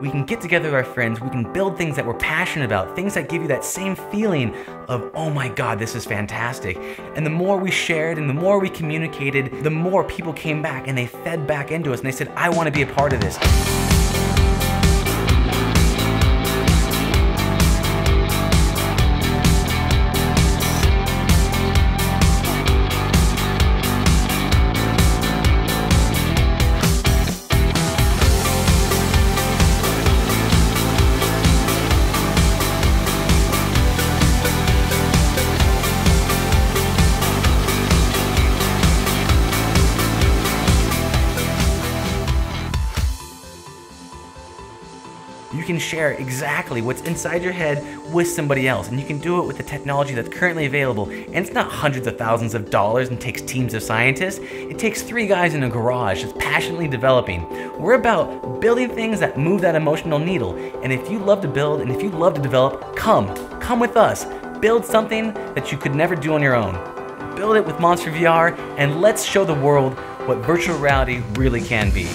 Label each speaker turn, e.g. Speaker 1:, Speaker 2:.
Speaker 1: we can get together with our friends, we can build things that we're passionate about, things that give you that same feeling of, oh my God, this is fantastic. And the more we shared and the more we communicated, the more people came back and they fed back into us and they said, I wanna be a part of this. You can share exactly what's inside your head with somebody else. And you can do it with the technology that's currently available. And it's not hundreds of thousands of dollars and takes teams of scientists. It takes three guys in a garage just passionately developing. We're about building things that move that emotional needle. And if you love to build and if you love to develop, come. Come with us. Build something that you could never do on your own. Build it with Monster VR and let's show the world what virtual reality really can be.